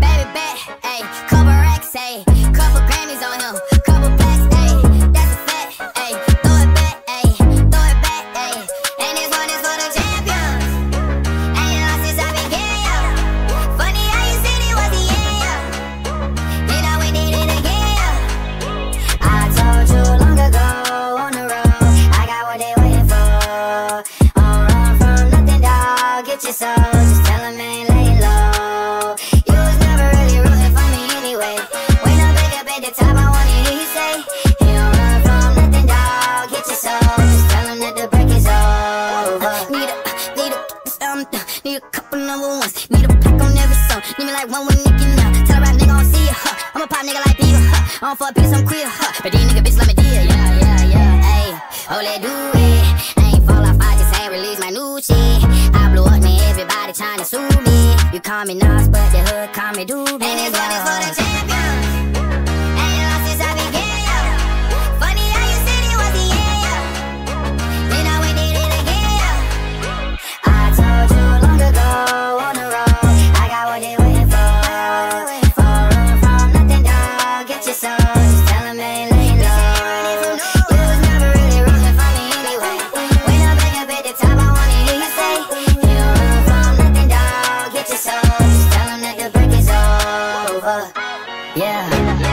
Baby bet, ayy, dog, your soul, just tell 'em ain't lay low. You was never really rooting for me anyway. When I'm back up at the top, I wanna hear you say, You don't run from nothing, dog, get your soul, just tell 'em that the break is over. Need a, need a, um, need a couple number ones, need a pack on every song, need me like one with Nicki now. Tell a rap nigga I don't see ya, huh? I'm a pop nigga like Bieber, huh? I don't fuck bitches, I'm queer, huh? But these nigga bitches let me deal, yeah, yeah, yeah, ayy. Oh, let do I blew up, man, everybody tryna sue me. You call me Nas, but the hood call me Doobie. And this one for the champions. over. Yeah.